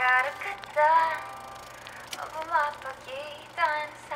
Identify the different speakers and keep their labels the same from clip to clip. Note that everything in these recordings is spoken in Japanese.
Speaker 1: Gotta cut that. Oh, my, forget that.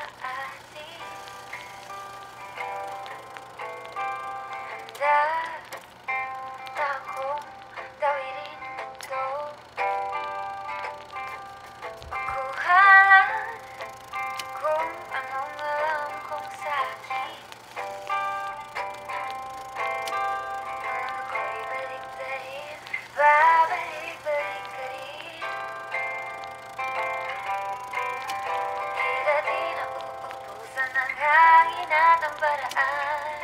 Speaker 1: kahit natang paraan.